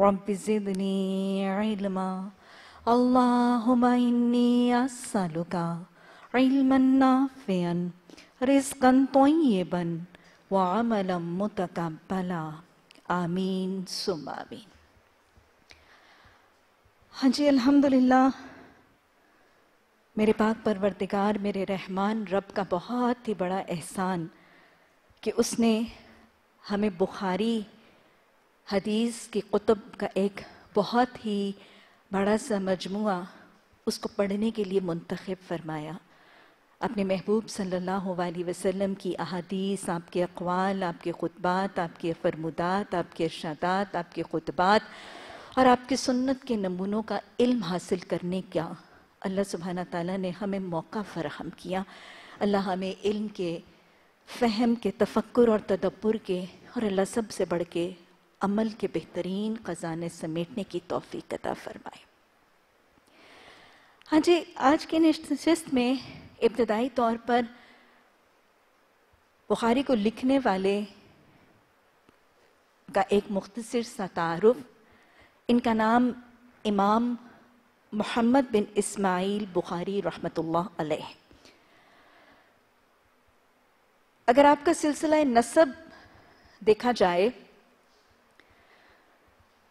رب زدني علما. اللهم إني أسألك علما نافعا، رزقا طيبا وعملا متقبلا. آمین، ثم آمین. ہاں جی الحمدللہ، میرے پاک پروردگار، میرے رحمان، رب کا بہت ہی بڑا احسان کہ اس نے ہمیں بخاری حدیث کی قطب کا ایک بہت ہی بڑا سا مجموعہ اس کو پڑھنے کے لیے منتخب فرمایا۔ اپنے محبوب صلی اللہ علیہ وسلم کی احادیث، آپ کے اقوال، آپ کے خطبات، آپ کے فرمودات، آپ کے ارشادات، آپ کے خطبات اور آپ کے سنت کے نمونوں کا علم حاصل کرنے کا اللہ سبحانہ تعالیٰ نے ہمیں موقع فراہم کیا۔ اللہ ہمیں علم کے، فہم کے، تفکر اور تدبر کے اور اللہ سب سے بڑھ کے عمل کے بہترین خزانے سمیٹنے کی توفیق عطا فرمائے۔ ہاں جی آج کے نشست میں ابتدائی طور پر بخاری کو لکھنے والے کا ایک مختصر سا تعارف۔ ان کا نام امام محمد بن اسماعیل بخاری رحمۃ اللہ علیہ۔ اگر آپ کا سلسلہ نصب دیکھا جائے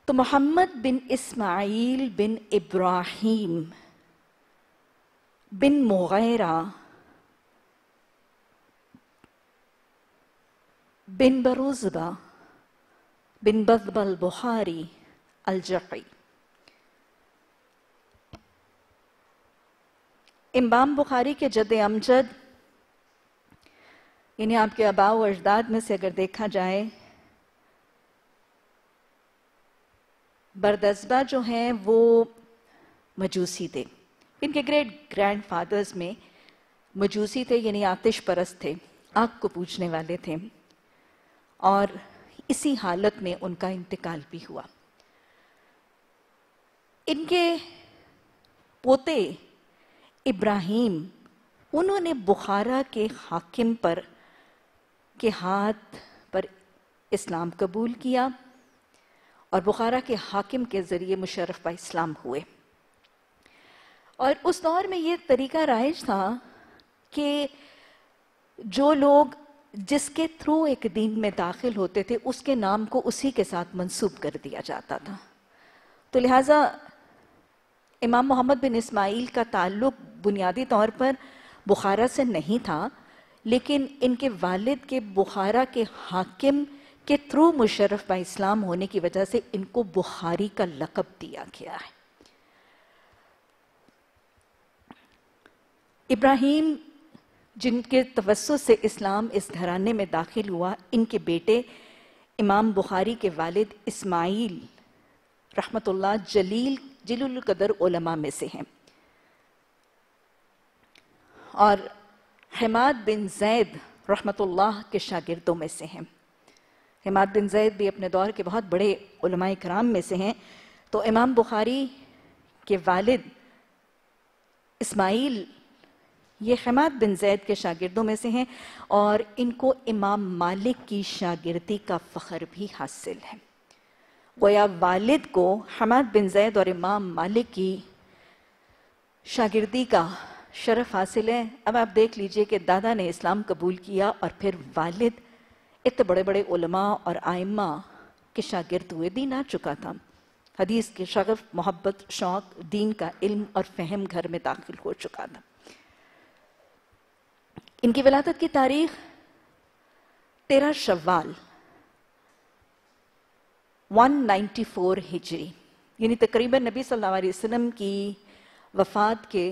تو محمد بن اسماعیل بن ابراہیم بن مغیرہ بن بروزبہ بن بذبل بخاری الجقی۔ امام بخاری کے جد امجد یعنی آپ کے آباء و اجداد میں سے اگر دیکھا جائے بردزبہ جو ہیں وہ مجوسی تھے۔ ان کے گریٹ گرینڈ فادرز میں مجوسی تھے یعنی آتش پرست تھے، آگ کو پوچھنے والے تھے۔ اور اسی حالت میں ان کا انتقال بھی ہوا۔ ان کے پوتے ابراہیم، انہوں نے بخارا کے حاکم پر کے ہاتھ پر اسلام قبول کیا۔ اور بخارا کے حاکم کے ذریعے مشرف با اسلام ہوئے۔ اور اس دور میں یہ طریقہ رائج تھا کہ جو لوگ جس کے تھرو ایک دین میں داخل ہوتے تھے، اس کے نام کو اسی کے ساتھ منسوب کر دیا جاتا تھا۔ تو لہٰذا امام محمد بن اسماعیل کا تعلق بنیادی طور پر بخارا سے نہیں تھا، لیکن ان کے والد کے بخارا کے حاکم کے تھرو مشرف با اسلام ہونے کی وجہ سے ان کو بخاری کا لقب دیا گیا ہے۔ ابراہیم جن کے توسط سے اسلام اس گھرانے میں داخل ہوا، ان کے بیٹے امام بخاری کے والد اسماعیل رحمت اللہ جلیل جلیل القدر علماء میں سے ہیں۔ اور حماد بن زید رحمت اللہ کے شاگردوں میں سے ہیں۔ حماد بن زید بھی اپنے دور کے بہت بڑے علماء کرام میں سے ہیں۔ تو امام بخاری کے والد اسماعیل یہ حماد بن زید کے شاگردوں میں سے ہیں اور ان کو امام مالک کی شاگردی کا فخر بھی حاصل ہے۔ گویا والد کو حماد بن زید اور امام مالک کی شاگردی کا شرف حاصل ہے۔ اب آپ دیکھ لیجیے کہ دادا نے اسلام قبول کیا اور پھر والد اتنے بڑے بڑے علماء اور آئمہ کے شاگرد ہوئے دین آ چکا تھا۔ حدیث کے شغف محبت، شوق، دین کا علم اور فہم گھر میں داخل ہو چکا تھا۔ ان کی ولادت کی تاریخ تیرہ شوال ون نائنٹی فور ہجری یعنی تقریباً نبی صلی اللہ علیہ وسلم کی وفات کے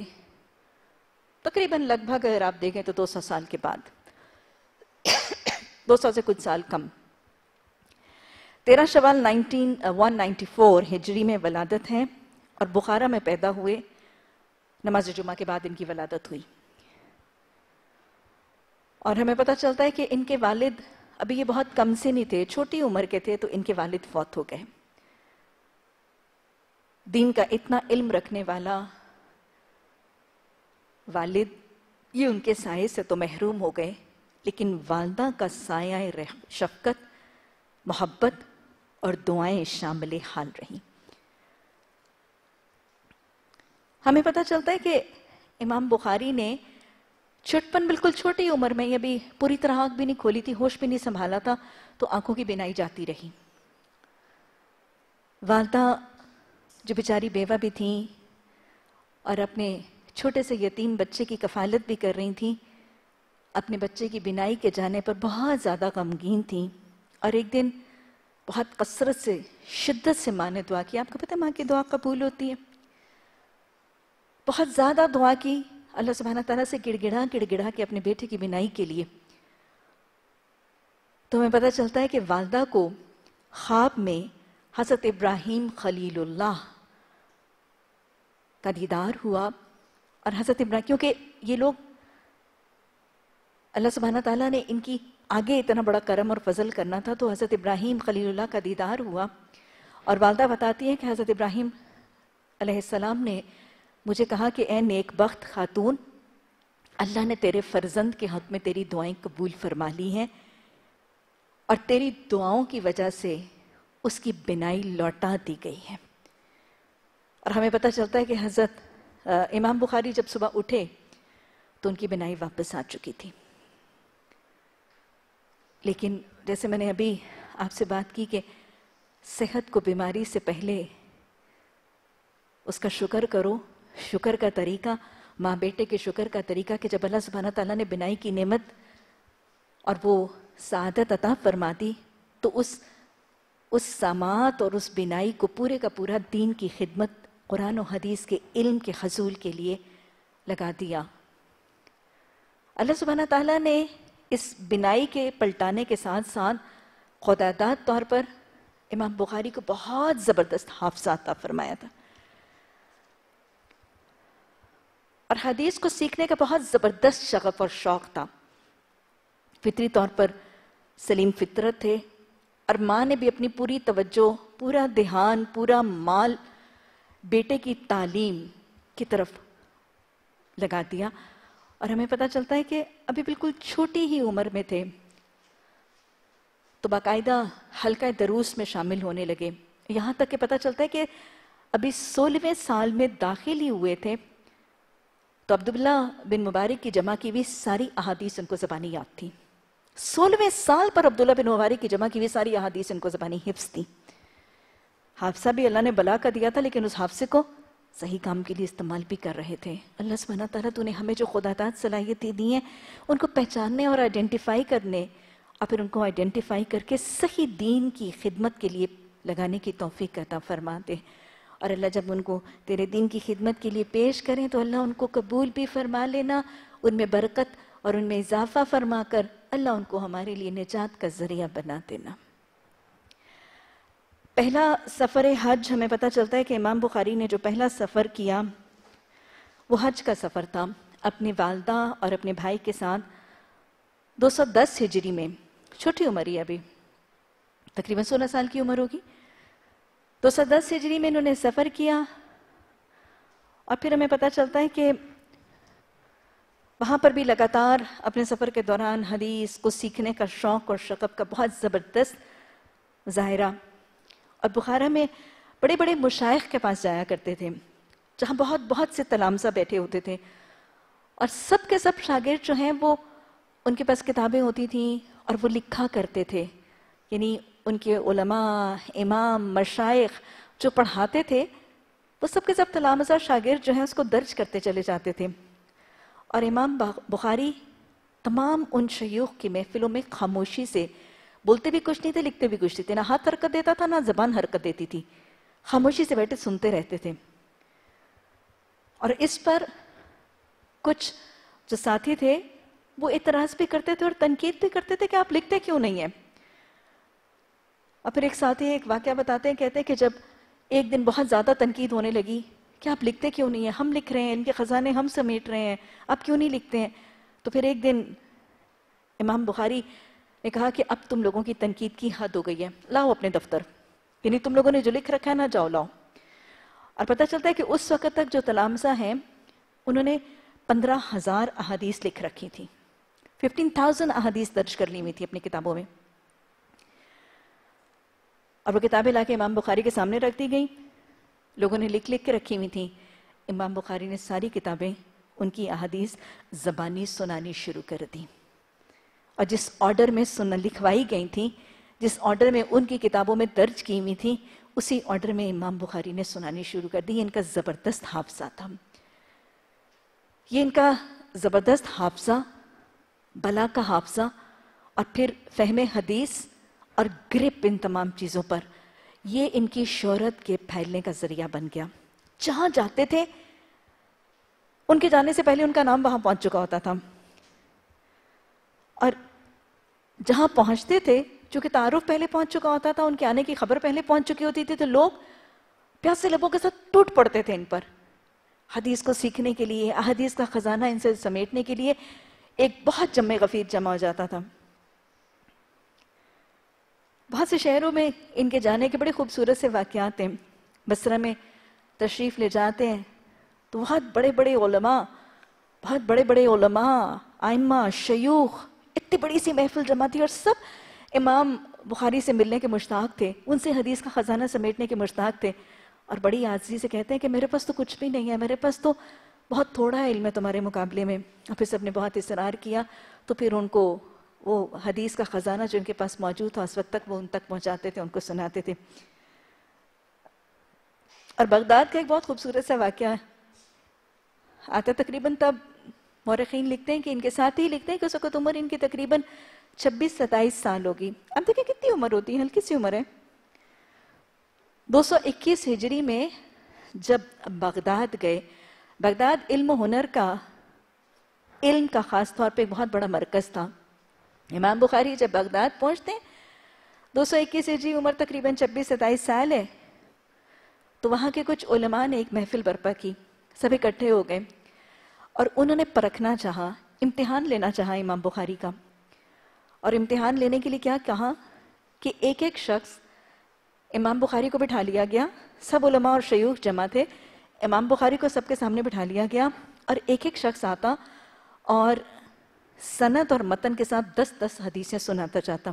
تقریباً لگ بھگ اگر آپ دیکھیں تو دو سو سال کے بعد۔ دو سو سے کچھ سال کم۔ تیرہ شوال نائنٹین ون نائنٹی فور ہجری میں ولادت ہے اور بخارا میں پیدا ہوئے نماز جمعہ کے بعد ان کی ولادت ہوئی۔ اور ہمیں پتہ چلتا ہے کہ ان کے والد ابھی یہ بہت کم سے نہیں تھے، چھوٹی عمر کے تھے تو ان کے والد فوت ہو گئے۔ دین کا اتنا علم رکھنے والا والد یہ ان کے سائے سے تو محروم ہو گئے۔ لیکن والدہ کا سایہ شفقت، محبت اور دعائیں شامل حال رہیں۔ ہمیں پتہ چلتا ہے کہ امام بخاری نے چھٹپن بالکل چھوٹی عمر میں یہ بھی پوری طرح آنکھ بھی نہیں کھولی تھی، ہوش بھی نہیں سنبھالا تھا، تو آنکھوں کی بینائی جاتی رہی۔ والدہ جو بیچاری بیوہ بھی تھیں اور اپنے چھوٹے سے یتیم بچے کی کفالت بھی کر رہی تھیں اپنے بچے کی بینائی کے جانے پر بہت زیادہ غمگین تھیں اور ایک دن بہت کثرت سے، شدت سے ماں نے دعا کی۔ آپ کو پتہ ماں کی دعا قبول ہوتی ہے۔ بہت زیادہ دعا کی اللہ سبحانہ تعالیٰ سے گڑ گڑا گڑ گڑا کے اپنے بیٹے کی بینائی کے لیے۔ تو ہمیں پتہ چلتا ہے کہ والدہ کو خواب میں حضرت ابراہیم خلیل اللہ کا دیدار ہوا۔ اور حضرت ابراہیم، کیونکہ یہ لوگ اللہ سبحانہ تعالیٰ نے ان کی آگے اتنا بڑا کرم اور فضل کرنا تھا تو حضرت ابراہیم خلیل اللہ کا دیدار ہوا۔ اور والدہ بتاتی ہیں کہ حضرت ابراہیم علیہ السلام نے مجھے کہا کہ اے نیک بخت خاتون، اللہ نے تیرے فرزند کے حق میں تیری دعائیں قبول فرما لی ہیں اور تیری دعاؤں کی وجہ سے اس کی بنائی لوٹا دی گئی ہے۔ اور ہمیں پتہ چلتا ہے کہ حضرت امام بخاری جب صبح اٹھے تو ان کی بنائی واپس آ چکی تھی۔ لیکن جیسے میں نے ابھی آپ سے بات کی کہ صحت کو بیماری سے پہلے اس کا شکر کرو، شکر کا طریقہ، ماں بیٹے کے شکر کا طریقہ کہ جب اللہ سبحانہ تعالیٰ نے بنائی کی نعمت اور وہ سعادت عطا فرما دی تو اس اس سامات اور اس بنائی کو پورے کا پورا دین کی خدمت قرآن و حدیث کے علم کے حصول کے لیے لگا دیا۔ اللہ سبحانہ تعالیٰ نے اس بنائی کے پلٹانے کے ساتھ ساتھ خدادات طور پر امام بخاری کو بہت زبردست حافظات عطا فرمایا تھا۔ اور حدیث کو سیکھنے کا بہت زبردست شغف اور شوق تھا۔ فطری طور پر سلیم فطرت تھے۔ اور ماں نے بھی اپنی پوری توجہ، پورا دھیان، پورا مال بیٹے کی تعلیم کی طرف لگا دیا۔ اور ہمیں پتہ چلتا ہے کہ ابھی بالکل چھوٹی ہی عمر میں تھے۔ تو باقاعدہ حلقہ دروس میں شامل ہونے لگے۔ یہاں تک کہ پتہ چلتا ہے کہ ابھی سولہویں سال میں داخل ہی ہوئے تھے۔ تو عبداللہ بن مبارک کی جمع کی ہوئی ساری احادیث ان کو زبانی یاد تھی۔ سولہویں سال پر عبداللہ بن مبارک کی جمع کی ہوئی ساری احادیث ان کو زبانی حفظ تھی۔ حافظہ بھی اللہ نے بلا کا دیا تھا، لیکن اس حافظے کو صحیح کام کے لیے استعمال بھی کر رہے تھے۔ اللہ سبحانہ تعالیٰ تو نے ہمیں جو خدا داد صلاحیتیں دی ہیں، ان کو پہچاننے اور آئیڈینٹیفائی کرنے اور پھر ان کو آئیڈینٹیفائی کر کے صحیح دین کی خدمت کے لیے لگانے کی توفیق عطا فرما دے اور اللہ جب ان کو تیرے دین کی خدمت کے لیے پیش کریں تو اللہ ان کو قبول بھی فرما لینا، ان میں برکت اور ان میں اضافہ فرما کر اللہ ان کو ہمارے لیے نجات کا ذریعہ بنا دینا۔ پہلا سفر حج، ہمیں پتہ چلتا ہے کہ امام بخاری نے جو پہلا سفر کیا، وہ حج کا سفر تھا۔ اپنی والدہ اور اپنے بھائی کے ساتھ دو سو دس ہجری میں، چھوٹی عمر ہی ابھی۔ تقریباً سولہ سال کی عمر ہوگی۔ دو سو دس ہجری میں انہوں نے سفر کیا اور پھر ہمیں پتہ چلتا ہے کہ وہاں پر بھی لگاتار اپنے سفر کے دوران حدیث کو سیکھنے کا شوق اور شکب کا بہت زبردست ظاہرہ اور بخارا میں بڑے بڑے مشائق کے پاس جایا کرتے تھے، جہاں بہت بہت سے تلامزہ بیٹھے ہوتے تھے۔ اور سب کے سب شاگرد جو ہیں، وہ ان کے پاس کتابیں ہوتی تھیں اور وہ لکھا کرتے تھے۔ یعنی ان کے علماء، امام، مشائق جو پڑھاتے تھے، وہ سب کے سب تلامزہ شاگرد جو ہیں، اس کو درج کرتے چلے جاتے تھے۔ اور امام بخاری تمام ان شیوخ کی محفلوں میں خاموشی سے بولتے بھی کچھ نہیں تھے لکھتے بھی کچھ نہیں تھے نہ ہاتھ حرکت دیتا تھا نہ زبان حرکت دیتی تھی خاموشی سے بیٹھے سنتے رہتے تھے اور اس پر کچھ جو ساتھی تھے وہ اعتراض بھی کرتے تھے اور تنقید بھی کرتے تھے کہ آپ لکھتے کیوں نہیں ہیں اور پھر ایک ساتھی ایک واقعہ بتاتے ہیں کہتے ہیں کہ جب ایک دن بہت زیادہ تنقید ہونے لگی کہ آپ لکھتے کیوں نہیں ہیں ہم لکھ رہے ہیں ان کے خزانے ہم سمیٹ رہے ہیں آپ کیوں نہیں لکھتے ہیں تو پھر ایک دن امام بخاری نے کہا کہ اب تم لوگوں کی تنقید کی حد ہو گئی ہے، لاؤ اپنے دفتر۔ یعنی تم لوگوں نے جو لکھ رکھا ہے نا، جاؤ، لاؤ۔ اور پتہ چلتا ہے کہ اس وقت تک جو تلامزہ ہیں، انہوں نے پندرہ ہزار احادیث لکھ رکھی تھی۔ ففٹین تھاؤزنڈ احادیث درج کر لی ہوئی تھی اپنی کتابوں میں۔ اور وہ کتابیں لا کے امام بخاری کے سامنے رکھ دی گئیں۔ لوگوں نے لکھ لکھ کے رکھی ہوئی تھیں۔ امام بخاری نے ساری کتابیں ان کی احادیث زبانی سنانی شروع کر دی۔ اور جس آرڈر میں سن لکھوائی گئی تھیں جس آرڈر میں ان کی کتابوں میں درج کی ہوئی تھیں اسی آرڈر میں امام بخاری نے سنانی شروع کر دی۔ ان کا زبردست حافظہ تھا۔ یہ ان کا زبردست حافظہ، بلا کا حافظہ، اور پھر فہم حدیث اور گرپ ان تمام چیزوں پر۔ یہ ان کی شہرت کے پھیلنے کا ذریعہ بن گیا۔ جہاں جاتے تھے، ان کے جانے سے پہلے ان کا نام وہاں پہنچ چکا ہوتا تھا اور جہاں پہنچتے تھے، چونکہ تعارف پہلے پہنچ چکا ہوتا تھا، ان کے آنے کی خبر پہلے پہنچ چکی ہوتی تھی، تو لوگ پیاس سے لبوں کے ساتھ ٹوٹ پڑتے تھے ان پر۔ حدیث کو سیکھنے کے لیے، احادیث کا خزانہ ان سے سمیٹنے کے لیے ایک بہت جمع غفیر جمع ہو جاتا تھا۔ بہت سے شہروں میں ان کے جانے کے بڑے خوبصورت سے واقعات ہیں بسرہ میں تشریف لے جاتے ہیں، تو بہت بڑے بڑے علماء، بہت بڑے بڑے علماء، آئمہ، شیوخ اتنی بڑی سی محفل جمع تھی اور سب امام بخاری سے ملنے کے مشتاق تھے، ان سے حدیث کا خزانہ سمیٹنے کے مشتاق تھے اور بڑی عاجزی سے کہتے ہیں کہ میرے پاس تو کچھ بھی نہیں ہے، میرے پاس تو بہت تھوڑا ہے علم ہے تمہارے مقابلے میں۔ اور پھر سب نے بہت اصرار کیا، تو پھر ان کو وہ حدیث کا خزانہ جو ان کے پاس موجود تھا، اس وقت تک وہ ان تک پہنچاتے تھے، ان کو سناتے تھے۔ اور بغداد کا ایک بہت خوبصورت سا واقعہ آتا تقریباً تب مورخین لکھتے ہیں کہ ان کے ساتھ ہی لکھتے ہیں کہ اس وقت عمر ان کی تقریباً چھبیس ستائیس سال ہوگی۔ اب دیکھیں کتنی عمر ہوتی ہے، ہلکی سی عمر ہے۔ دو سو اکیس ہجری میں جب بغداد گئے، بغداد علم و ہنر کا، علم کا خاص طور پہ ایک بہت بڑا مرکز تھا۔ امام بخاری جب بغداد پہنچتے ہیں، دو سو اکیس ہجری عمر تقریباً چھبیس ستائیس سال ہے، تو وہاں کے کچھ علماء نے ایک محفل برپا کی، سب اکٹھے ہو گئے۔ اور انہوں نے پرکھنا چاہا، امتحان لینا چاہا امام بخاری کا۔ اور امتحان لینے کے لیے کیا کہا کہ ایک ایک شخص امام بخاری کو بٹھا لیا گیا۔ سب علماء اور شیوخ جمع تھے۔ امام بخاری کو سب کے سامنے بٹھا لیا گیا۔ اور ایک ایک شخص آتا اور سند اور متن کے ساتھ دس دس حدیثیں سناتا جاتا۔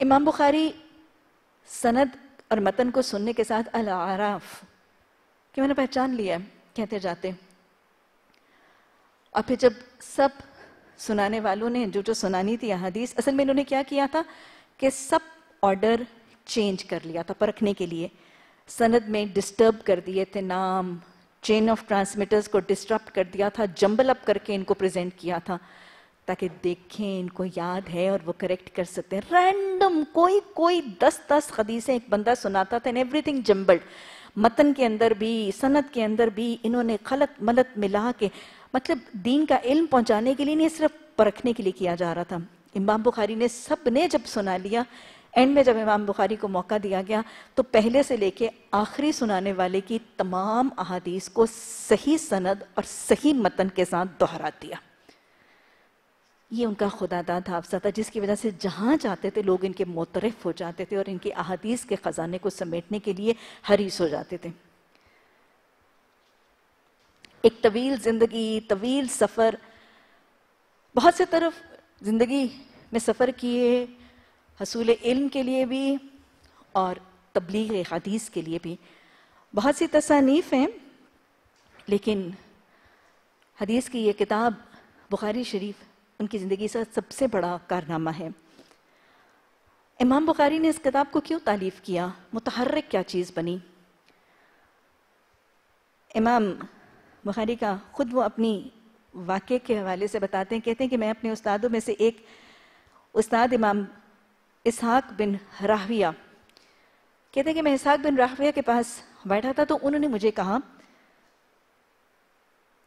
امام بخاری سند اور متن کو سننے کے ساتھ العراف کہ میں نے پہچان لیا کہتے جاتے۔ اور پھر جب سب سنانے والوں نے جو جو سنانی تھی حدیث اصل میں انہوں نے کیا کیا تھا کہ سب آرڈر چینج کر لیا تھا پرکھنے کے لیے۔ سند میں ڈسٹرب کر دیے تھے نام چین آف ٹرانسمیٹرز کو ڈسٹرب کر دیا تھا، جمبل اپ کر کے ان کو پریزنٹ کیا تھا تاکہ دیکھیں، ان کو یاد ہے اور وہ کریکٹ کر سکتے۔ ہیں رینڈم کوئی کوئی دس دس حدیثیں ایک بندہ سناتا تھا ایوری تھنگ جمبلڈ متن کے اندر بھی، سند کے اندر بھی انہوں نے خلط ملت ملا کے مطلب دین کا علم پہنچانے کے لیے نہیں، صرف پرکھنے کے لیے کیا جا رہا تھا۔ امام بخاری نے سب نے جب سنا لیا اینڈ میں جب امام بخاری کو موقع دیا گیا، تو پہلے سے لے کے آخری سنانے والے کی تمام احادیث کو صحیح سند اور صحیح متن کے ساتھ دہرا دیا۔ یہ ان کا خدا داد حافظہ تھا، جس کی وجہ سے جہاں جاتے تھے لوگ ان کے موترف ہو جاتے تھے اور ان کی احادیث کے خزانے کو سمیٹنے کے لیے حریص ہو جاتے تھے۔ ایک طویل زندگی، طویل سفر، بہت سے طرف زندگی میں سفر کیے، حصول علم کے لیے بھی اور تبلیغ حدیث کے لیے بھی۔ بہت سی تصانیف ہیں، لیکن حدیث کی یہ کتاب بخاری شریف ان کی زندگی سے سب سے بڑا کارنامہ ہے۔ امام بخاری نے اس کتاب کو کیوں تعلیف کیا؟ متحرک کیا چیز بنی؟ امام بخاری کا خود وہ اپنی واقعے کے حوالے سے بتاتے ہیں، کہتے ہیں کہ میں اپنے استادوں میں سے ایک استاد امام اسحاق بن راہویہ، کہتے ہیں کہ میں اسحاق بن راہویہ کے پاس بیٹھا تھا تو انہوں نے مجھے کہا،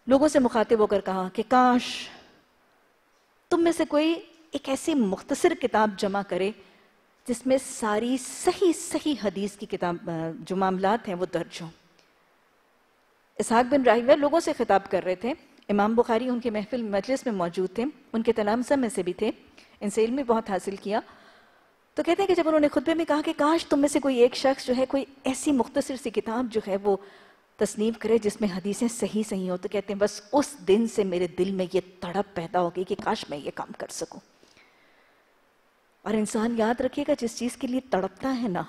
لوگوں سے مخاطب ہو کر کہا کہ کاش تم میں سے کوئی ایک ایسی مختصر کتاب جمع کرے جس میں ساری صحیح صحیح حدیث کی کتاب جو معاملات ہیں وہ درج ہوں۔ اسحاق بن راہیوہ لوگوں سے خطاب کر رہے تھے۔ امام بخاری ان کے محفل مجلس میں موجود تھے۔ ان کے تلامزہ میں سے بھی تھے۔ ان سے علم بہت حاصل کیا۔ تو کہتے ہیں کہ جب انہوں نے خطبے میں کہا کہ کاش تم میں سے کوئی ایک شخص جو ہے، کوئی ایسی مختصر سی کتاب جو ہے وہ تصنیف کرے جس میں حدیثیں صحیح صحیح ہو تو کہتے ہیں بس اس دن سے میرے دل میں یہ تڑپ پیدا ہو گئی کہ کاش میں یہ کام کر سکوں۔ اور انسان یاد رکھے گا جس چیز کے لیے تڑپتا ہے نا،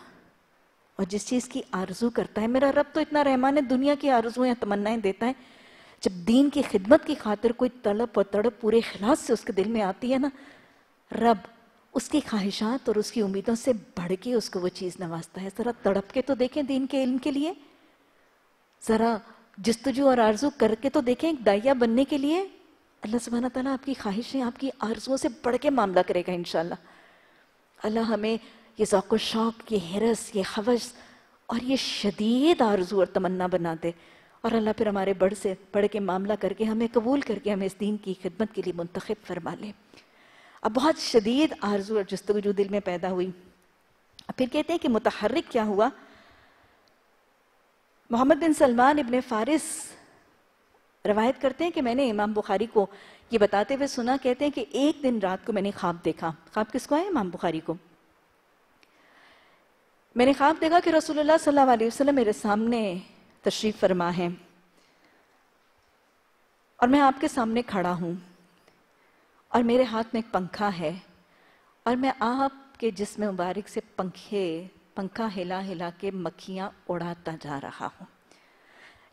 اور جس چیز کی آرزو کرتا ہے۔ میرا رب تو اتنا رحمان ہے، دنیا کی آرزو یا تمنائیں دیتا ہے۔ جب دین کی خدمت کی خاطر کوئی طلب اور تڑپ پورے خلاص سے اس کے دل میں آتی ہے نا، رب اس کی خواہشات اور اس کی امیدوں سے بڑھ کے اس کو وہ چیز نوازتا ہے۔ ذرا تڑپ کے تو دیکھیں دین کے علم کے لیے۔ ذرا جستجو اور آرزو کر کے تو دیکھیں ایک دائیا بننے کے لیے۔ اللہ سبحانہ تعالیٰ آپ کی خواہشیں، آپ کی آرزووں سے بڑھ کے معاملہ کرے گا انشاءاللہ۔ اللہ ہمیں یہ ذوق و شوق، یہ حرس یہ خوش اور یہ شدید آرزو اور تمنا بنا دے۔ اور اللہ پھر ہمارے بڑھ سے بڑھ کے معاملہ کر کے، ہمیں قبول کر کے، ہمیں اس دین کی خدمت کے لیے منتخب فرما لے۔ اب بہت شدید آرزو اور جستجو دل میں پیدا ہوئی۔ پھر کہتے ہیں کہ متحرک کیا ہوا؟ محمد بن سلمان ابن فارس روایت کرتے ہیں کہ میں نے امام بخاری کو یہ بتاتے ہوئے سنا، کہتے ہیں کہ ایک دن رات کو میں نے خواب دیکھا۔ خواب کس کو ہے؟ امام بخاری کو۔ میں نے خواب دیکھا کہ رسول اللہ صلی اللہ علیہ وسلم میرے سامنے تشریف فرما ہے اور میں آپ کے سامنے کھڑا ہوں اور میرے ہاتھ میں ایک پنکھا ہے اور میں آپ کے جسم مبارک سے پنکھے پنکھا ہلا ہلا کے مکھیاں اڑاتا جا رہا ہوں۔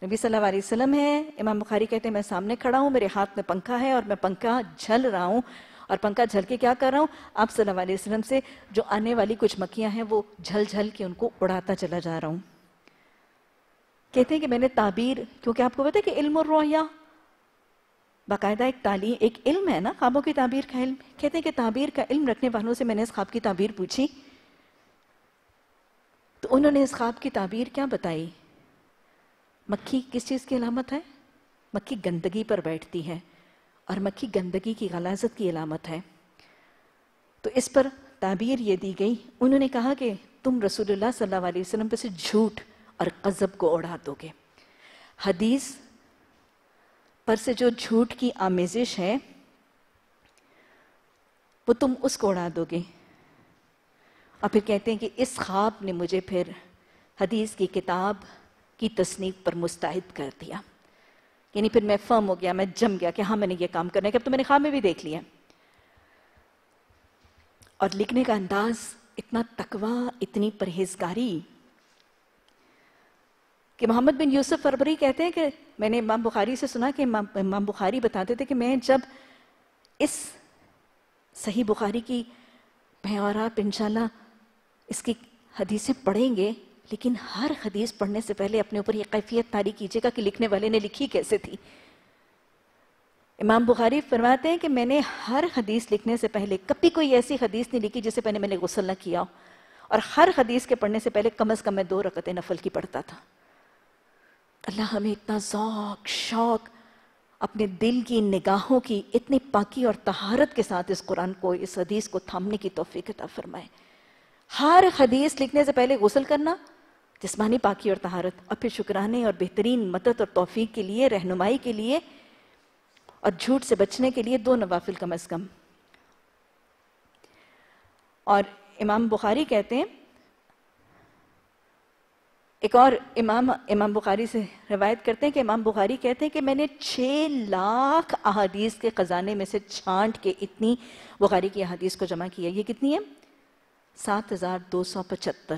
نبی صلی اللہ علیہ وسلم ہے امام بخاری کہتے ہیں، میں سامنے کھڑا ہوں، میرے ہاتھ میں پنکھا ہے اور میں پنکھا جھل رہا ہوں۔ اور پنکھا جھل کے کیا کر رہا ہوں؟ آپ صلی اللہ علیہ وسلم سے جو آنے والی کچھ مکھیاں ہیں، وہ جھل جھل کے ان کو اڑاتا چلا جا رہا ہوں۔ کہتے ہیں کہ میں نے تعبیر، کیونکہ آپ کو پتا ہے کہ علم اور باقاعدہ ایک تعلیم، ایک علم ہے نا، خوابوں کی تعبیر کا علم۔ کہتے ہیں کہ تعبیر کا علم رکھنے والوں سے میں نے اس خواب کی تعبیر پوچھی۔ تو انہوں نے اس خواب کی تعبیر کیا بتائی؟ مکھی کس چیز کی علامت ہے؟ مکھی گندگی پر بیٹھتی ہے اور مکھی گندگی کی غلازت کی علامت ہے۔ تو اس پر تعبیر یہ دی گئی، انہوں نے کہا کہ تم رسول اللہ صلی اللہ علیہ وسلم پہ سے جھوٹ اور قذب کو اڑا دو گے۔ حدیث پر سے جو جھوٹ کی آمیزش ہے، وہ تم اس کو اڑا دو گے۔ اور پھر کہتے ہیں کہ اس خواب نے مجھے پھر حدیث کی کتاب کی تصنیف پر مستعد کر دیا۔ یعنی پھر میں فرم ہو گیا، میں جم گیا کہ ہاں میں نے یہ کام کرنا ہے کہ اب تو میں نے خواب میں بھی دیکھ لیا۔ اور لکھنے کا انداز اتنا تقوی، اتنی پرہیزگاری کہ محمد بن یوسف فربری کہتے ہیں کہ میں نے امام بخاری سے سنا کہ امام بخاری بتاتے تھے کہ میں جب اس صحیح بخاری کی اور آپ انشاءاللہ اس کی حدیثیں پڑھیں گے، لیکن ہر حدیث پڑھنے سے پہلے اپنے اوپر یہ قیفیت تاری کیجیے گا کہ لکھنے والے نے لکھی کیسے تھی۔ امام بخاری فرماتے ہیں کہ میں نے ہر حدیث لکھنے سے پہلے، کبھی کوئی ایسی حدیث نہیں لکھی جسے پہلے میں نے غسل نہ کیا اور ہر حدیث کے پڑھنے سے پہلے کم از کم میں دو رکعتیں نفل کی پڑھتا تھا۔ اللہ ہمیں اتنا ذوق، شوق، اپنے دل کی، نگاہوں کی، اتنی پاکی اور طہارت کے ساتھ اس قرآن کو، اس حدیث کو تھامنے کی توفیق عطا فرمائے۔ ہر حدیث لکھنے سے پہلے غسل کرنا، جسمانی پاکی اور طہارت، اور پھر شکرانے اور بہترین مدد اور توفیق کے لیے، رہنمائی کے لیے، اور جھوٹ سے بچنے کے لیے دو نوافل کم از کم۔ اور امام بخاری کہتے ہیں، ایک اور امام امام بخاری سے روایت کرتے ہیں کہ امام بخاری کہتے ہیں کہ میں نے چھ لاکھ احادیث کے خزانے میں سے چھانٹ کے اتنی بخاری کی احادیث کو جمع کیا۔ یہ کتنی ہے؟ سات ہزار دو سو پچہتر۔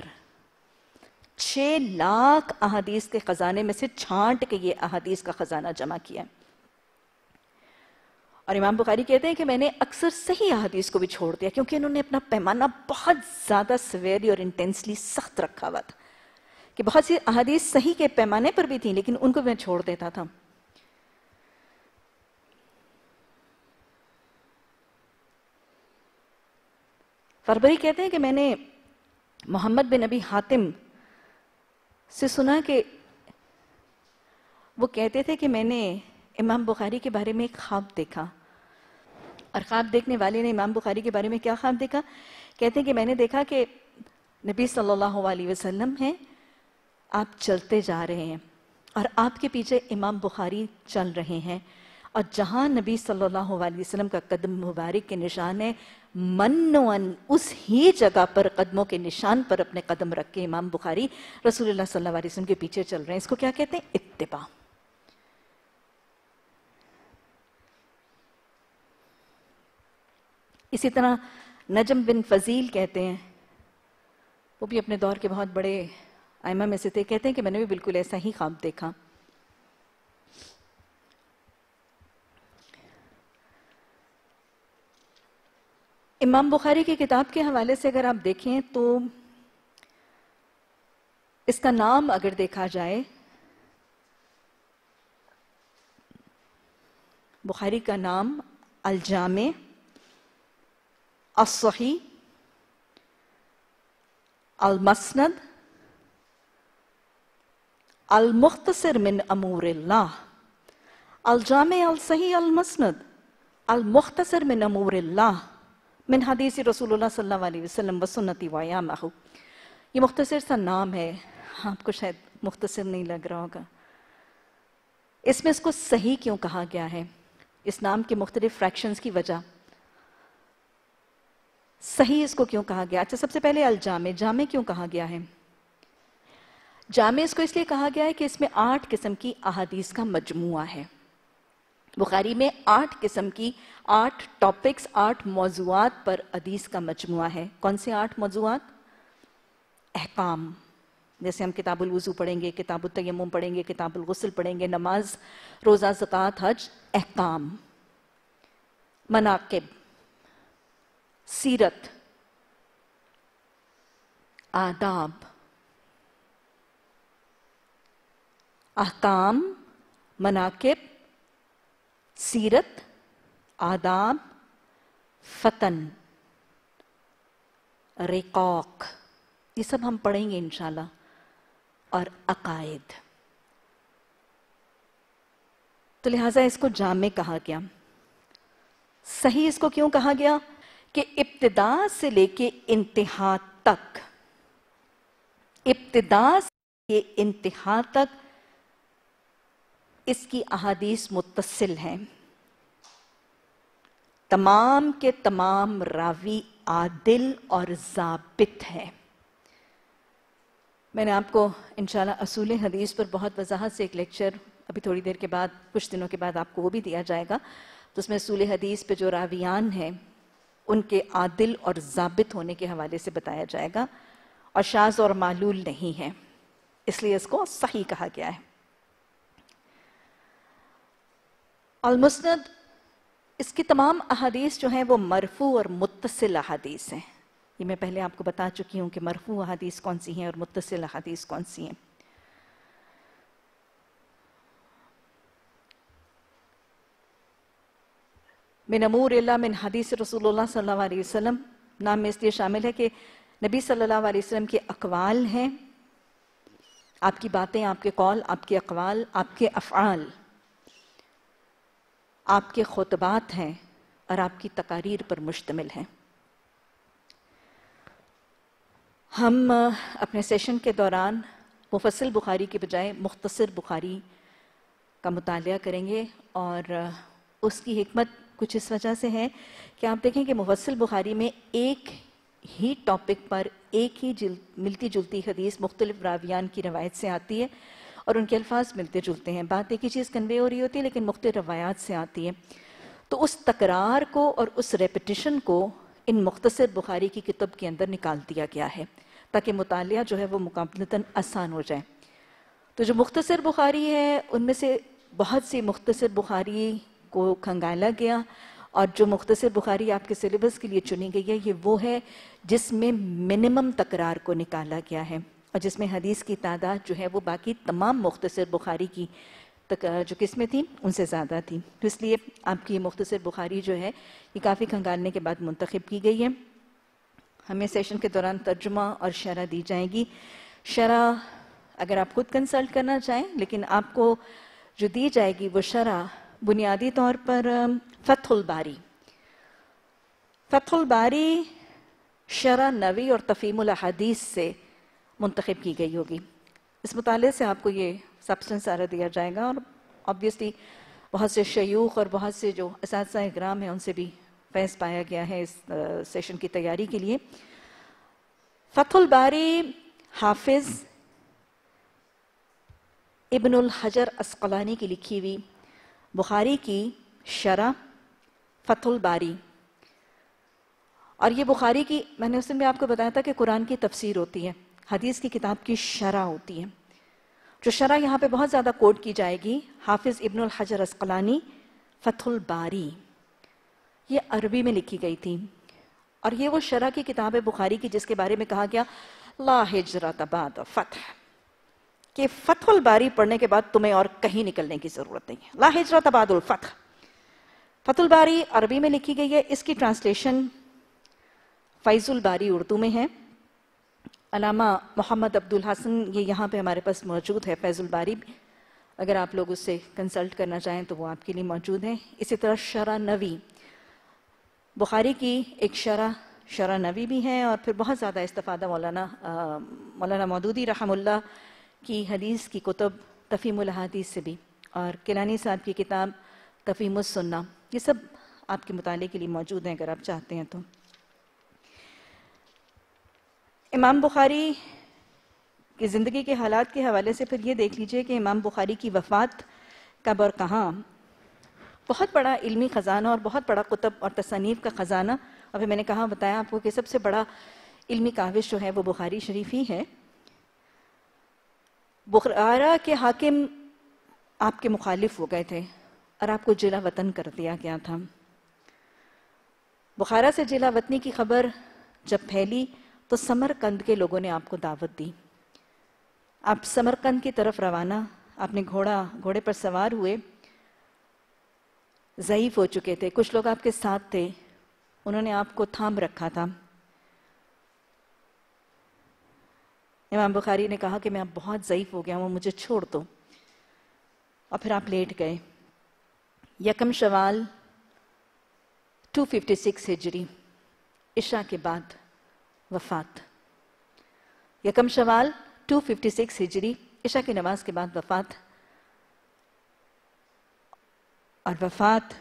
چھ لاکھ احادیث کے خزانے میں سے چھانٹ کے یہ احادیث کا خزانہ جمع کیا۔ اور امام بخاری کہتے ہیں کہ میں نے اکثر صحیح احادیث کو بھی چھوڑ دیا کیونکہ انہوں نے اپنا پیمانہ بہت زیادہ سویری اور انٹینسلی سخت رکھا ہوا تھا کہ بہت سی احادیث صحیح کے پیمانے پر بھی تھیں لیکن ان کو میں چھوڑ دیتا تھا۔ فربری کہتے ہیں کہ میں نے محمد بن نبی حاتم سے سنا کہ وہ کہتے تھے کہ میں نے امام بخاری کے بارے میں ایک خواب دیکھا۔ اور خواب دیکھنے والے نے امام بخاری کے بارے میں کیا خواب دیکھا؟ کہتے ہیں کہ میں نے دیکھا کہ نبی صلی اللہ علیہ وسلم ہیں، آپ چلتے جا رہے ہیں اور آپ کے پیچھے امام بخاری چل رہے ہیں۔ اور جہاں نبی صلی اللہ علیہ وسلم کا قدم مبارک کے نشان ہے، من ان اس ہی جگہ پر قدموں کے نشان پر اپنے قدم رکھ کے امام بخاری رسول اللہ صلی اللہ علیہ وسلم کے پیچھے چل رہے ہیں۔ اس کو کیا کہتے ہیں؟ اتباع۔ اسی طرح نجم بن فضیل کہتے ہیں، وہ بھی اپنے دور کے بہت بڑے آئمہ میں سے تھے۔ کہتے ہیں کہ میں نے بھی بالکل ایسا ہی خواب دیکھا۔ امام بخاری کی کتاب کے حوالے سے اگر آپ دیکھیں تو اس کا نام اگر دیکھا جائے، بخاری کا نام الجامع الصحی المسند، المختصر من امور اللہ۔ الجامع الصحی المسند، المختصر من امور اللہ۔ من حدیث رسول اللہ صلی اللہ علیہ وسلم و سنتی ویامہ یہ مختصر سا نام ہے، آپ کو شاید مختصر نہیں لگ رہا ہوگا۔ اس میں اس کو صحیح کیوں کہا گیا ہے؟ اس نام کے مختلف فریکشنز کی وجہ۔ صحیح اس کو کیوں کہا گیا؟ اچھا سب سے پہلے الجامع۔ جامع کیوں کہا گیا ہے؟ جامع اس کو اس لیے کہا گیا ہے کہ اس میں آٹھ قسم کی احادیث کا مجموعہ ہے۔ بخاری میں آٹھ قسم کی آٹھ ٹاپکس آٹھ موضوعات پر حدیث کا مجموعہ ہے۔ کون سے آٹھ موضوعات؟ احکام۔ جیسے ہم کتاب الوضو پڑھیں گے، کتاب التیمم پڑھیں گے، کتاب الغسل پڑھیں گے، نماز، روزہ، زکوٰۃ، حج، احکام۔ مناقب۔ سیرت۔ آداب۔ احکام۔ مناقب۔ سیرت، آداب، فتن ریکوک یہ سب ہم پڑھیں گے انشاءاللہ، اور عقائد۔ تو لہٰذا اس کو جامع کہا گیا۔ صحیح اس کو کیوں کہا گیا؟ کہ ابتدا سے لے کے انتہا تک، ابتدا سے انتہا تک اس کی احادیث متصل ہیں۔ تمام کے تمام راوی عادل اور ضابط ہے میں نے آپ کو انشاءاللہ اصول حدیث پر بہت وضاحت سے ایک لیکچر ابھی تھوڑی دیر کے بعد، کچھ دنوں کے بعد آپ کو وہ بھی دیا جائے گا۔ تو اس میں اصول حدیث پہ جو راویان ہیں، ان کے عادل اور ضابط ہونے کے حوالے سے بتایا جائے گا۔ اور شاز اور معلول نہیں ہے اس لیے اس کو صحیح کہا گیا ہے۔ المسند، اس کی تمام احادیث جو ہیں وہ مرفوع اور متصل احادیث ہیں۔ یہ میں پہلے آپ کو بتا چکی ہوں کہ مرفوع احادیث کون سی ہیں اور متصل احادیث کون سی ہیں۔ من امور اللہ، من حدیث رسول اللہ صلی اللہ علیہ وسلم۔ نام میں اس لیے شامل ہے کہ نبی صلی اللہ علیہ وسلم کے اقوال ہیں۔ آپ کی باتیں، آپ کے قول، آپ کے اقوال، آپ کے افعال۔ آپ کے خطبات ہیں اور آپ کی تقاریر پر مشتمل ہیں۔ ہم اپنے سیشن کے دوران مفصل بخاری کے بجائے مختصر بخاری کا مطالعہ کریں گے اور اس کی حکمت کچھ اس وجہ سے ہے کہ آپ دیکھیں کہ مفصل بخاری میں ایک ہی ٹاپک پر ایک ہی جل ملتی جلتی حدیث مختلف راویان کی روایت سے آتی ہے۔ اور ان کے الفاظ ملتے جلتے ہیں۔ بات ایک ہی چیز کنوے ہو رہی ہوتی ہے، لیکن مختلف روایات سے آتی ہے۔ تو اس تکرار کو اور اس ریپٹیشن کو ان مختصر بخاری کی کتب کے اندر نکال دیا گیا ہے تاکہ مطالعہ جو ہے وہ مقابلتاً آسان ہو جائے۔ تو جو مختصر بخاری ہے، ان میں سے بہت سی مختصر بخاری کو کھنگالا گیا اور جو مختصر بخاری آپ کے سلیبس کے لیے چنی گئی ہے، یہ وہ ہے جس میں منیمم تکرار کو نکالا گیا ہے۔ اور جس میں حدیث کی تعداد جو ہے وہ باقی تمام مختصر بخاری کی جو قسمیں تھیں، ان سے زیادہ تھیں۔ تو اس لیے آپ کی مختصر بخاری جو ہے، یہ کافی کھنگالنے کے بعد منتخب کی گئی ہے۔ ہمیں سیشن کے دوران ترجمہ اور شرح دی جائے گی۔ شرح اگر آپ خود کنسلٹ کرنا چاہیں، لیکن آپ کو جو دی جائے گی وہ شرح بنیادی طور پر فتح الباری۔ فتح الباری شرح نوی اور تفیم الحدیث سے منتخب کی گئی ہوگی۔ اس مطالعے سے آپ کو یہ سبسٹنس سارا دیا جائے گا اور آبویسلی بہت سے شیوخ اور بہت سے جو اساتذہ اگرام ہیں ان سے بھی فیض پایا گیا ہے اس سیشن کی تیاری کے لیے۔ فتح الباری حافظ ابن الحجر اسقلانی کی لکھی ہوئی بخاری کی شرح فتح الباری۔ اور یہ بخاری کی، میں نے اس دن بھی آپ کو بتایا تھا کہ قرآن کی تفسیر ہوتی ہے۔ حدیث کی کتاب کی شرح ہوتی ہے۔ جو شرح یہاں پہ بہت زیادہ کوٹ کی جائے گی، حافظ ابن الحجر اسقلانی، فتح الباری۔ یہ عربی میں لکھی گئی تھی۔ اور یہ وہ شرح کی کتاب ہے بخاری کی، جس کے بارے میں کہا گیا، لا ہجرت بعد فتح۔ کہ فتح الباری پڑھنے کے بعد تمہیں اور کہیں نکلنے کی ضرورت نہیں ہے۔ لا ہجرت بعد الفتح۔ فتح الباری عربی میں لکھی گئی ہے۔ اس کی ٹرانسلیشن فیض الباری اردو میں ہے۔ علامہ محمد عبد الحسن یہ یہاں پہ ہمارے پاس موجود ہے، فیض الباری اگر آپ لوگ اس سے کنسلٹ کرنا چاہیں تو وہ آپ کے لیے موجود ہے اسی طرح شرح نوی۔ بخاری کی ایک شرح شرح نوی بھی ہے اور پھر بہت زیادہ استفادہ مولانا مولانا مودودی رحم اللہ کی حدیث کی کتب تفیم الحادیث سے بھی اور کلانی صاحب کی کتاب تفیم السنہ۔ یہ سب آپ کے مطالعے کے لیے موجود ہیں، اگر آپ چاہتے ہیں تو۔ امام بخاری کی زندگی کے حالات کے حوالے سے پھر یہ دیکھ لیجیے کہ امام بخاری کی وفات کب اور کہاں. بہت بڑا علمی خزانہ اور بہت بڑا کتب اور تصنیف کا خزانہ. ابھی میں نے کہا، بتایا آپ کو کہ سب سے بڑا علمی کاوش جو ہے وہ بخاری شریف ہی ہے. بخارا کے حاکم آپ کے مخالف ہو گئے تھے اور آپ کو جلا وطن کر دیا گیا تھا. بخارا سے جلا وطنی کی خبر جب پھیلی تو سمرکند کے لوگوں نے آپ کو دعوت دی۔ آپ سمرکند کی طرف روانہ، آپ نے گھوڑا، گھوڑے پر سوار ہوئے۔ ضعیف ہو چکے تھے۔ کچھ لوگ آپ کے ساتھ تھے۔ انہوں نے آپ کو تھام رکھا تھا۔ امام بخاری نے کہا کہ میں اب بہت ضعیف ہو گیا ہوں، مجھے چھوڑ دو۔ اور پھر آپ لیٹ گئے۔ یکم شوال 256 ہجری، عشاء کے بعد۔ وفات۔ یکم شوال 256 ہجری، عشاء کی نماز کے بعد وفات۔ اور وفات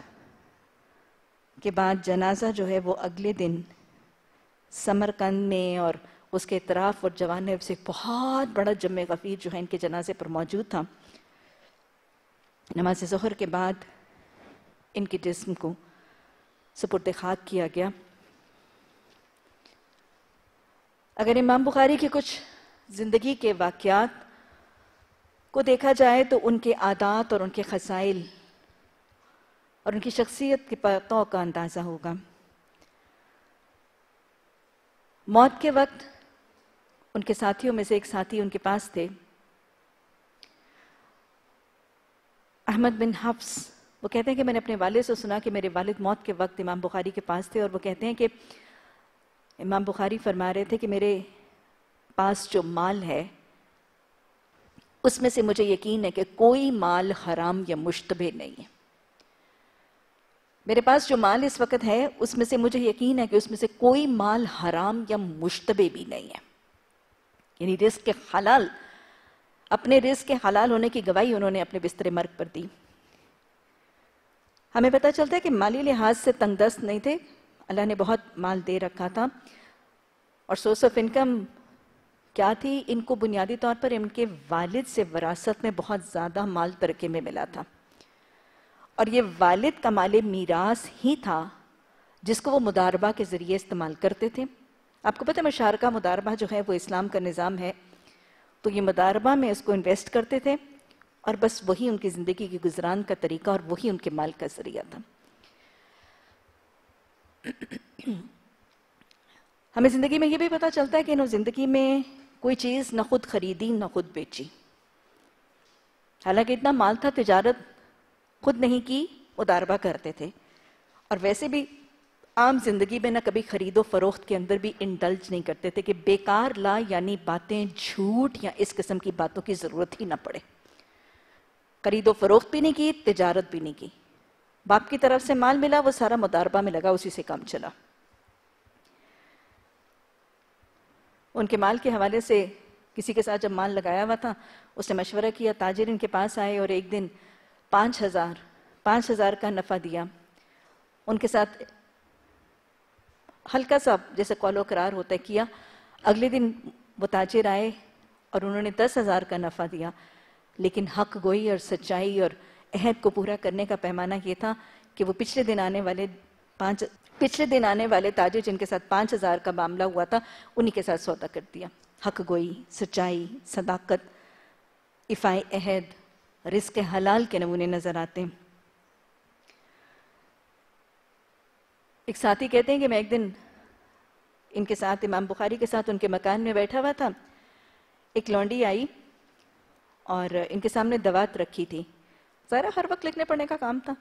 کے بعد جنازہ جو ہے وہ اگلے دن سمرکند میں اور اس کے اطراف اور جوانب سے بہت بڑا جمع غفیر جو ہے ان کے جنازے پر موجود تھا۔ نماز ظہر کے بعد ان کے جسم کو سپرد خاک کیا گیا۔ اگر امام بخاری کے کچھ زندگی کے واقعات کو دیکھا جائے تو ان کے عادات اور ان کے خسائل اور ان کی شخصیت کے پتوں کا اندازہ ہوگا۔ موت کے وقت ان کے ساتھیوں میں سے ایک ساتھی ان کے پاس تھے۔ احمد بن حفظ وہ کہتے ہیں کہ میں نے اپنے والد سے سنا کہ میرے والد موت کے وقت امام بخاری کے پاس تھے اور وہ کہتے ہیں کہ امام بخاری فرما رہے تھے کہ میرے پاس جو مال ہے، اس میں سے مجھے یقین ہے کہ کوئی مال حرام یا مشتبہ نہیں ہے۔ میرے پاس جو مال اس وقت ہے، اس میں سے مجھے یقین ہے کہ اس میں سے کوئی مال حرام یا مشتبہ بھی نہیں ہے۔ یعنی رزق کے حلال، اپنے رزق کے حلال ہونے کی گواہی انہوں نے اپنے بستر مرگ پر دی۔ ہمیں پتہ چلتا ہے کہ مالی لحاظ سے تنگ دست نہیں تھے۔ اللہ نے بہت مال دے رکھا تھا۔ اور سورس آف انکم کیا تھی؟ ان کو بنیادی طور پر ان کے والد سے وراثت میں بہت زیادہ مال ترکے میں ملا تھا۔ اور یہ والد کا مال میراث ہی تھا جس کو وہ مداربہ کے ذریعے استعمال کرتے تھے۔ آپ کو پتہ مشارکہ مداربہ جو ہے وہ اسلام کا نظام ہے۔ تو یہ مداربہ میں اس کو انویسٹ کرتے تھے اور بس وہی ان کی زندگی کی گزران کا طریقہ اور وہی ان کے مال کا ذریعہ تھا۔ ہمیں زندگی میں یہ بھی پتا چلتا ہے کہ انہوں زندگی میں کوئی چیز نہ خود خریدی، نہ خود بیچی۔ حالانکہ اتنا مال تھا، تجارت خود نہیں کی اداربہ کرتے تھے۔ اور ویسے بھی عام زندگی میں نہ کبھی خرید و فروخت کے اندر بھی انڈلج نہیں کرتے تھے کہ بیکار لا یعنی باتیں جھوٹ یا اس قسم کی باتوں کی ضرورت ہی نہ پڑے۔ خرید و فروخت بھی نہیں کی، تجارت بھی نہیں کی۔ باپ کی طرف سے مال ملا، وہ سارا مداربہ میں لگا، اسی سے کام چلا۔ ان کے مال کے حوالے سے کسی کے ساتھ جب مال لگایا ہوا تھا، اس نے مشورہ کیا، تاجر ان کے پاس آئے اور ایک دن پانچ ہزار پانچ ہزار کا نفع دیا۔ ان کے ساتھ ہلکا سا جیسے قول و قرار ہوتا ہے، کیا۔ اگلے دن وہ تاجر آئے اور انہوں نے دس ہزار کا نفع دیا۔ لیکن حق گوئی اور سچائی اور عہد کو پورا کرنے کا پیمانہ یہ تھا کہ وہ پچھلے دن آنے والے پانچ، پچھلے دن آنے والے تاجر جن کے ساتھ پانچ ہزار کا معاملہ ہوا تھا، انہی کے ساتھ سودا کر دیا۔ حق گوئی، سچائی، صداقت، افائی عہد، رزق حلال کے نمونے نظر آتے ہیں۔ ایک ساتھی کہتے ہیں کہ میں ایک دن ان کے ساتھ، امام بخاری کے ساتھ ان کے مکان میں بیٹھا ہوا تھا۔ ایک لونڈی آئی اور ان کے سامنے دوات رکھی تھی۔ ذرا ہر وقت لکھنے پڑھنے کا کام تھا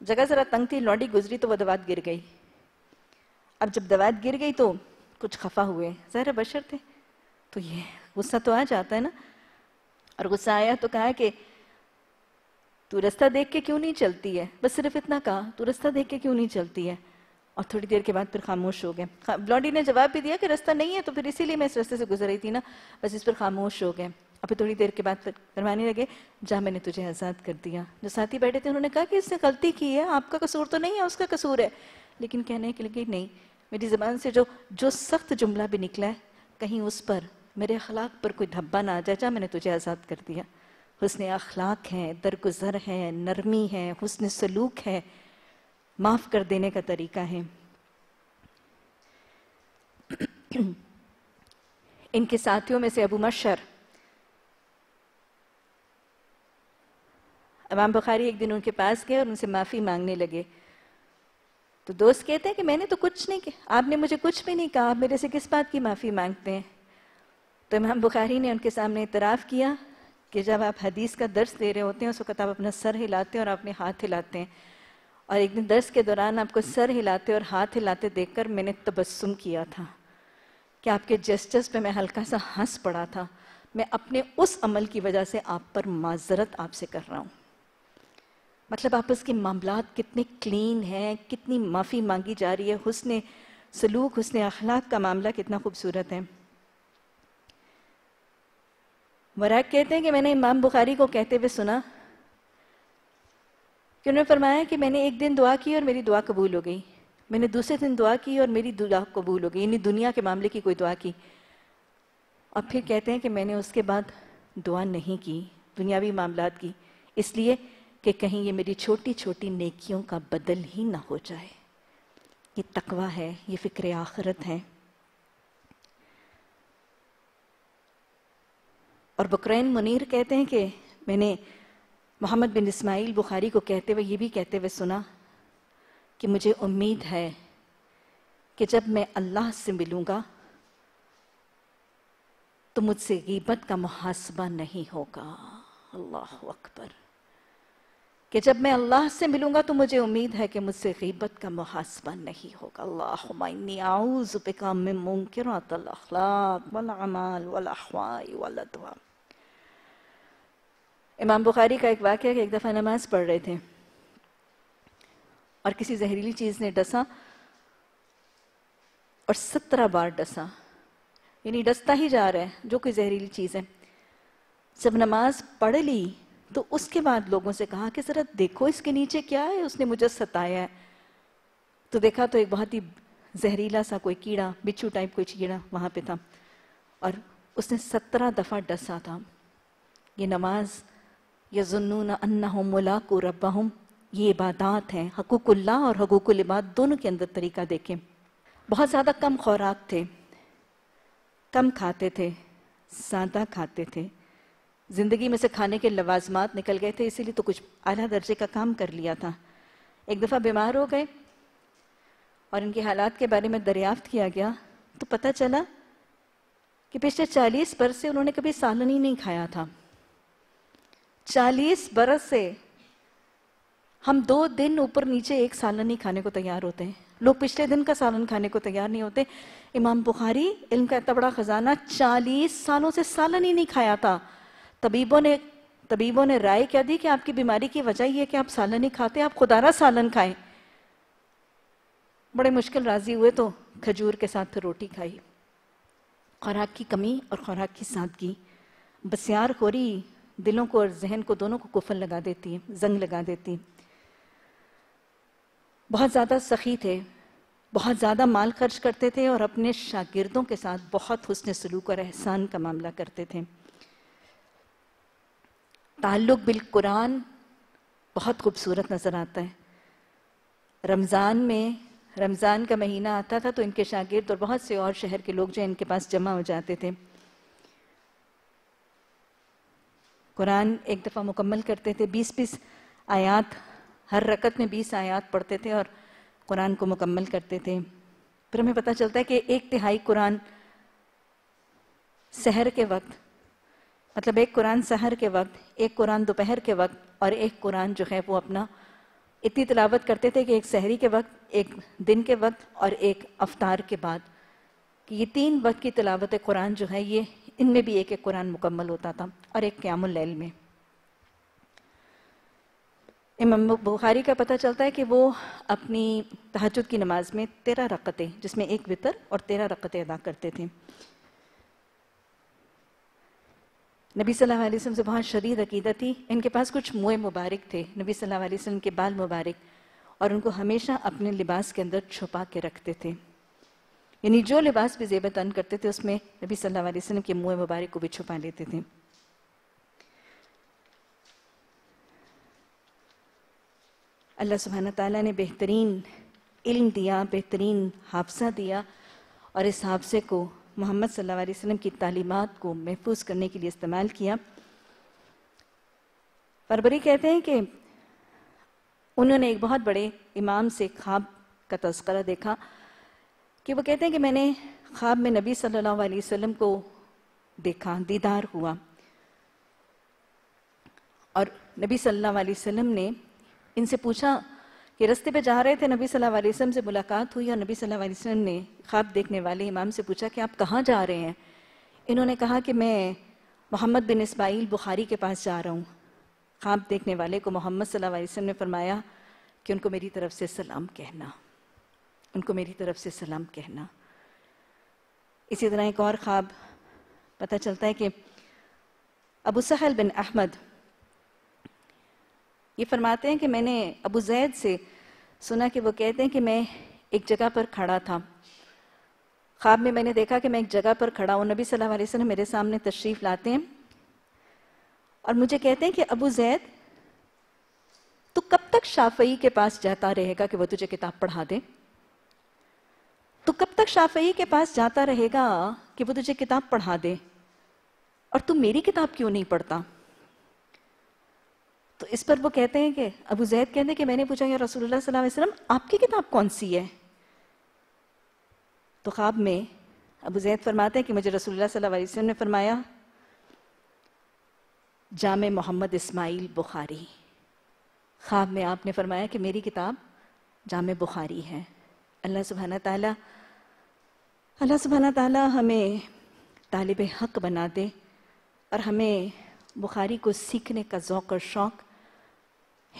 جگہ ذرا تنگ تھی لونڈی گزری تو وہ دوات گر گئی اب جب دوات گر گئی تو کچھ خفا ہوئے ذرا بشر تھے تو یہ غصہ تو آ جاتا ہے نا اور غصہ آیا تو کہا کہ تو رستہ دیکھ کے کیوں نہیں چلتی ہے بس صرف اتنا کہا تو رستہ دیکھ کے کیوں نہیں چلتی ہے اور تھوڑی دیر کے بعد پھر خاموش ہو گئے لونڈی نے جواب بھی دیا کہ رستہ نہیں ہے تو پھر اسی لیے میں اس رستے سے گزر رہی تھی نا بس اس پر خاموش ہو گئے اور پھر تھوڑی دیر کے بعد پھر فرمانے لگے، جا میں نے تجھے آزاد کر دیا۔ جو ساتھی بیٹھے تھے، انہوں نے کہا کہ اس نے غلطی کی ہے، آپ کا قصور تو نہیں ہے، اس کا قصور ہے۔ لیکن کہنے کے لگے، نہیں، میری زبان سے جو جو سخت جملہ بھی نکلا ہے، کہیں اس پر، میرے اخلاق پر کوئی دھبا نہ آ جائے، جا میں نے تجھے آزاد کر دیا۔ حسن اخلاق ہے، درگزر ہے، نرمی ہے، حسن سلوک ہے۔ معاف کر دینے کا طریقہ ہے۔ ان کے ساتھیوں میں سے ابو مشر امام بخاری ایک دن ان کے پاس گئے اور ان سے معافی مانگنے لگے۔ تو دوست کہتے ہیں کہ میں نے تو کچھ نہیں کیا آپ نے مجھے کچھ بھی نہیں کہا، آپ میرے سے کس بات کی معافی مانگتے ہیں؟ تو امام بخاری نے ان کے سامنے اعتراف کیا کہ جب آپ حدیث کا درس دے رہے ہوتے ہیں، اس وقت آپ اپنا سر ہلاتے ہیں اور اپنے ہاتھ ہلاتے ہیں۔ اور ایک دن درس کے دوران آپ کو سر ہلاتے اور ہاتھ ہلاتے دیکھ کر میں نے تبسم کیا تھا کہ آپ کے جسٹس پہ میں ہلکا سا ہنس پڑا تھا۔ میں اپنے اس عمل کی وجہ سے آپ پر معذرت آپ سے کر رہا ہوں۔ مطلب آپس کے معاملات کتنے کلین ہیں، کتنی معافی مانگی جا رہی ہے، حسن سلوک، حسن اخلاق کا معاملہ کتنا خوبصورت ہے۔ وراک کہتے ہیں کہ میں نے امام بخاری کو کہتے ہوئے سنا کہ انہوں نے فرمایا کہ میں نے ایک دن دعا کی اور میری دعا قبول ہو گئی۔ میں نے دوسرے دن دعا کی اور میری دعا قبول ہو گئی یعنی دنیا کے معاملے کی کوئی دعا کی۔ اور پھر کہتے ہیں کہ میں نے اس کے بعد دعا نہیں کی، دنیاوی معاملات کی۔ اس لیے کہ کہیں یہ میری چھوٹی چھوٹی نیکیوں کا بدل ہی نہ ہو جائے۔ یہ تقوی ہے، یہ فکر آخرت ہے۔ اور بکرین منیر کہتے ہیں کہ میں نے محمد بن اسماعیل بخاری کو کہتے ہوئے یہ بھی کہتے ہوئے سنا کہ مجھے امید ہے کہ جب میں اللہ سے ملوں گا تو مجھ سے غیبت کا محاسبہ نہیں ہوگا۔ اللہ اکبر۔ کہ جب میں اللہ سے ملوں گا تو مجھے امید ہے کہ مجھ سے غیبت کا محاسبہ نہیں ہوگا۔ اللہم انی اعوذ بکا من منکرات الاخلاق والعمال والاحوائی والدوا امام بخاری کا ایک واقعہ کہ ایک دفعہ نماز پڑھ رہے تھے اور کسی زہریلی چیز نے ڈسا اور سترہ بار ڈسا۔ یعنی ڈستا ہی جا رہا ہے، جو کوئی زہریلی چیز ہے۔ جب نماز پڑھ لی تو اس کے بعد لوگوں سے کہا کہ ذرا دیکھو اس کے نیچے کیا ہے، اس نے مجھے ستایا ہے۔ تو دیکھا تو ایک بہت ہی زہریلا سا کوئی کیڑا، بچھو ٹائپ کوئی کیڑا وہاں پہ تھا۔ اور اس نے سترہ دفعہ ڈسا تھا۔ یہ نماز یا ظنون انہم ملاقو ربہم، یہ عبادات ہیں۔ حقوق اللہ اور حقوق العباد دونوں کے اندر طریقہ دیکھیں۔ بہت زیادہ کم خوراک تھے، کم کھاتے تھے سادہ کھاتے تھے۔ زندگی میں سے کھانے کے لوازمات نکل گئے تھے، اسی لیے تو کچھ اعلیٰ درجے کا کام کر لیا تھا۔ ایک دفعہ بیمار ہو گئے اور ان کے حالات کے بارے میں دریافت کیا گیا تو پتہ چلا کہ پچھلے چالیس برس سے انہوں نے کبھی سالن ہی نہیں کھایا تھا۔ چالیس برس سے ہم دو دن اوپر نیچے ایک سالن ہی کھانے کو تیار ہوتے ہیں۔ لوگ پچھلے دن کا سالن کھانے کو تیار نہیں ہوتے۔ امام بخاری علم کا اتنا بڑا خزانہ چالیس سالوں سے سالن ہی نہیں کھایا تھا۔ طبیبوں نے طبیبوں نے رائے کیا دی کہ آپ کی بیماری کی وجہ یہ کہ آپ سالن نہیں کھاتے، آپ خدارہ سالن کھائیں۔ بڑے مشکل راضی ہوئے تو کھجور کے ساتھ روٹی کھائی۔ خوراک کی کمی اور خوراک کی سادگی بسیار خوری، دلوں کو اور ذہن کو دونوں کو کفل لگا دیتی ہے زنگ لگا دیتی۔ بہت زیادہ سخی تھے، بہت زیادہ مال خرچ کرتے تھے اور اپنے شاگردوں کے ساتھ بہت حسن سلوک اور احسان کا معاملہ کرتے تھے۔ تعلق بالقرآن بہت خوبصورت نظر آتا ہے۔ رمضان میں، رمضان کا مہینہ آتا تھا تو ان کے شاگرد اور بہت سے اور شہر کے لوگ جو ان کے پاس جمع ہو جاتے تھے۔ قرآن ایک دفعہ مکمل کرتے تھے، بیس بیس آیات، ہر رکت میں بیس آیات پڑھتے تھے اور قرآن کو مکمل کرتے تھے۔ پھر ہمیں پتہ چلتا ہے کہ ایک تہائی قرآن سحر کے وقت مطلب ایک قرآن سحر کے وقت، ایک قرآن دوپہر کے وقت اور ایک قرآن جو ہے وہ اپنا اتنی تلاوت کرتے تھے کہ ایک سحری کے وقت، ایک دن کے وقت اور ایک افطار کے بعد۔ کہ یہ تین وقت کی تلاوت قرآن جو ہے، یہ ان میں بھی ایک ایک قرآن مکمل ہوتا تھا اور ایک قیام اللیل میں۔ امام بخاری کا پتہ چلتا ہے کہ وہ اپنی تحجد کی نماز میں تیرہ رقطیں جس میں ایک وطر اور تیرہ رقطیں ادا کرتے تھے۔ نبی صلی اللہ علیہ وسلم سے بہت شدید عقیدہ تھی۔ ان کے پاس کچھ موئے مبارک تھے۔ نبی صلی اللہ علیہ وسلم کے بال مبارک اور ان کو ہمیشہ اپنے لباس کے اندر چھپا کے رکھتے تھے۔ یعنی جو لباس بھی زیبت ان کرتے تھے، اس میں نبی صلی اللہ علیہ وسلم کے موئے مبارک کو بھی چھپا لیتے تھے۔ اللہ سبحانہ تعالیٰ نے بہترین علم دیا، بہترین حافظہ دیا اور اس حافظے کو محمد صلی اللہ علیہ وسلم کی تعلیمات کو محفوظ کرنے کے لیے استعمال کیا۔ فربری کہتے ہیں کہ انہوں نے ایک بہت بڑے امام سے خواب کا تذکرہ دیکھا کہ وہ کہتے ہیں کہ میں نے خواب میں نبی صلی اللہ علیہ وسلم کو دیکھا، دیدار ہوا۔ اور نبی صلی اللہ علیہ وسلم نے ان سے پوچھا کہ رستے پہ جا رہے تھے نبی صلی اللہ علیہ وسلم سے ملاقات ہوئی اور نبی صلی اللہ علیہ وسلم نے خواب دیکھنے والے امام سے پوچھا کہ آپ کہاں جا رہے ہیں؟ انہوں نے کہا کہ میں محمد بن اسماعیل بخاری کے پاس جا رہا ہوں۔ خواب دیکھنے والے کو محمد صلی اللہ علیہ وسلم نے فرمایا کہ ان کو میری طرف سے سلام کہنا۔ ان کو میری طرف سے سلام کہنا۔ اسی طرح ایک اور خواب پتہ چلتا ہے کہ ابو سہل بن احمد یہ فرماتے ہیں کہ میں نے ابو زید سے سنا کہ وہ کہتے ہیں کہ میں ایک جگہ پر کھڑا تھا۔ خواب میں میں نے دیکھا کہ میں ایک جگہ پر کھڑا ہوں۔ نبی صلی اللہ علیہ وسلم میرے سامنے تشریف لاتے ہیں۔ اور مجھے کہتے ہیں کہ ابو زید، تو کب تک شافعی کے پاس جاتا رہے گا کہ وہ تجھے کتاب پڑھا دے؟ تو کب تک شافعی کے پاس جاتا رہے گا کہ وہ تجھے کتاب پڑھا دے؟ اور تم میری کتاب کیوں نہیں پڑھتا؟ تو اس پر وہ کہتے ہیں کہ ابو زید کہتے ہیں کہ میں نے پوچھا یا رسول اللہ صلی اللہ علیہ وسلم، آپ کی کتاب کون سی ہے؟ تو خواب میں ابو زید فرماتے ہیں کہ مجھے رسول اللہ صلی اللہ علیہ وسلم نے فرمایا، جامع محمد اسماعیل بخاری۔ خواب میں آپ نے فرمایا کہ میری کتاب جامع بخاری ہے۔ اللہ سبحانہ تعالیٰ، اللہ سبحانہ تعالیٰ ہمیں طالب حق بنا دے اور ہمیں بخاری کو سیکھنے کا ذوق اور شوق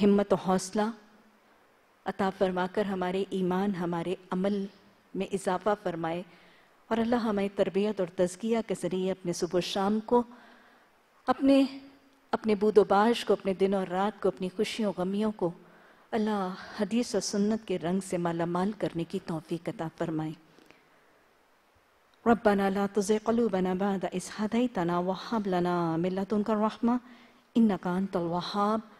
ہمت و حوصلہ عطا فرما کر ہمارے ایمان، ہمارے عمل میں اضافہ فرمائے اور اللہ ہمیں تربیت اور تزکیہ کے ذریعے اپنے صبح و شام کو، اپنے اپنے بود و باش کو، اپنے دن اور رات کو، اپنی خوشیوں، غمیوں کو اللہ حدیث و سنت کے رنگ سے مالا مال کرنے کی توفیق عطا فرمائے۔ ربنا لا تزغ قلوبنا بعد إذ هديتنا وهب لنا من لدنك الرحمة إنك أنت الوهاب۔